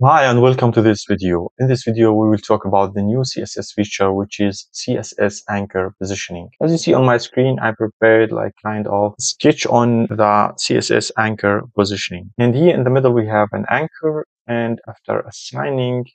Hi and welcome to this video. In this video we will talk about the new CSS feature which is CSS anchor positioning. As you see on my screen I prepared like kind of sketch on the CSS anchor positioning. And here in the middle we have an anchor and after assigning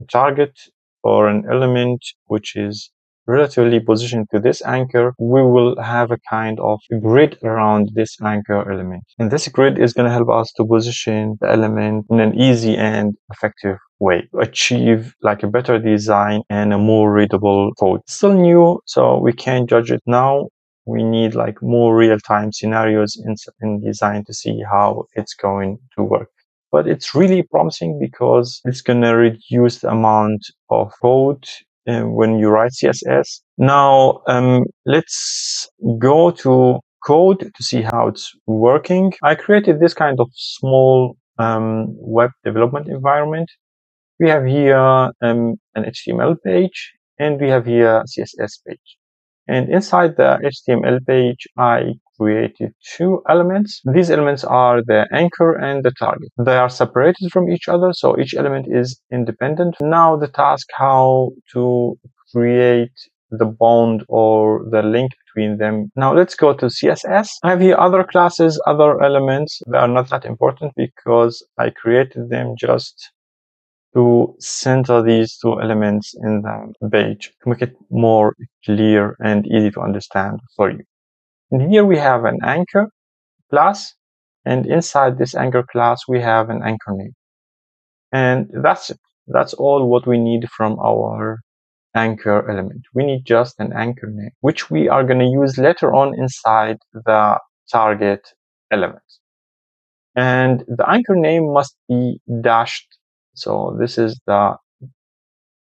a target or an element which is relatively positioned to this anchor, we will have a kind of grid around this anchor element. And this grid is going to help us to position the element in an easy and effective way achieve like a better design and a more readable code. Still new, so we can't judge it now. We need like more real-time scenarios in, in design to see how it's going to work but it's really promising because it's going to reduce the amount of code uh, when you write CSS. Now, um, let's go to code to see how it's working. I created this kind of small um, web development environment. We have here um, an HTML page and we have here a CSS page. And inside the HTML page, I created two elements. These elements are the anchor and the target. They are separated from each other, so each element is independent. Now the task how to create the bond or the link between them. Now let's go to CSS. I have here other classes, other elements. They are not that important because I created them just to center these two elements in the page to make it more clear and easy to understand for you. And here we have an anchor class and inside this anchor class we have an anchor name. And that's it. That's all what we need from our anchor element. We need just an anchor name, which we are going to use later on inside the target element. And the anchor name must be dashed so this is the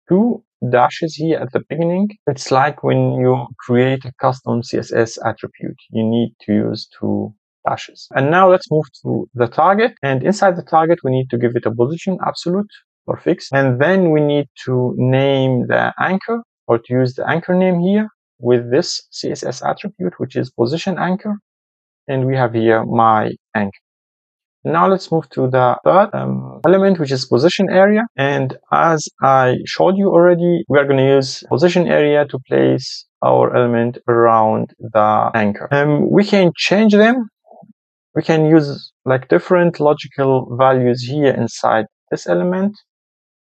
two dashes here at the beginning. It's like when you create a custom CSS attribute, you need to use two dashes. And now let's move to the target. And inside the target, we need to give it a position, absolute or fixed. And then we need to name the anchor or to use the anchor name here with this CSS attribute, which is position anchor. And we have here my anchor. Now let's move to the third um, element, which is position area. And as I showed you already, we are going to use position area to place our element around the anchor. Um, we can change them. We can use like different logical values here inside this element.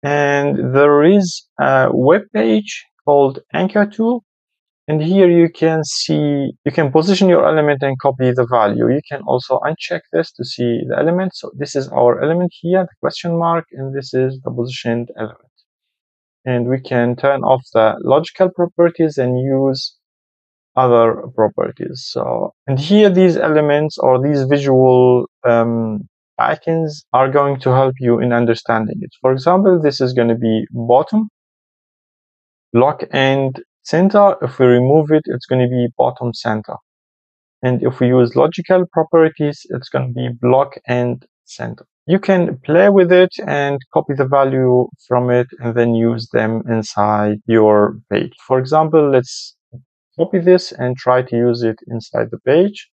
And there is a web page called anchor tool and here you can see, you can position your element and copy the value. You can also uncheck this to see the element. So this is our element here, the question mark, and this is the positioned element. And we can turn off the logical properties and use other properties. So, and here these elements or these visual um, icons are going to help you in understanding it. For example, this is going to be bottom, block and center, if we remove it, it's going to be bottom center. And if we use logical properties, it's going to be block and center. You can play with it and copy the value from it and then use them inside your page. For example, let's copy this and try to use it inside the page.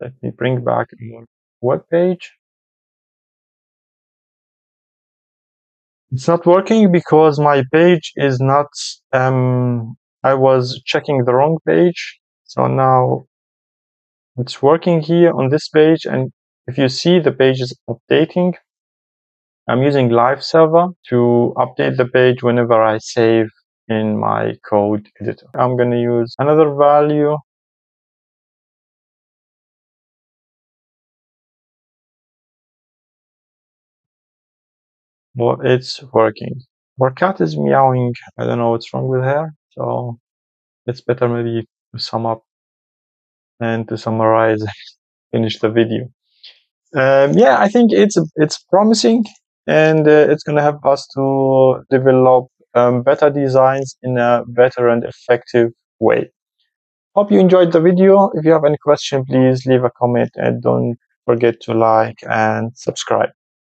Let me bring back a web page. It's not working because my page is not, um, I was checking the wrong page. So now it's working here on this page. And if you see the page is updating, I'm using live server to update the page whenever I save in my code editor. I'm going to use another value Well, it's working. Our cat is meowing. I don't know what's wrong with her. So it's better maybe to sum up and to summarize, finish the video. Um, yeah, I think it's it's promising, and uh, it's going to help us to develop um, better designs in a better and effective way. Hope you enjoyed the video. If you have any question, please leave a comment and don't forget to like and subscribe.